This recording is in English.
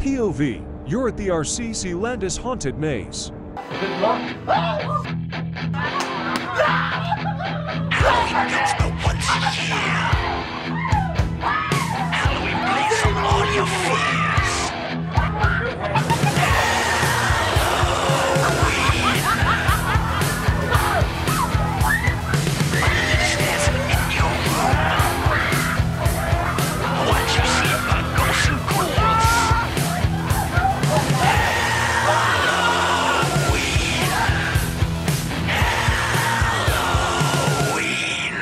POV, you're at the RCC Landis Haunted Maze. Good luck.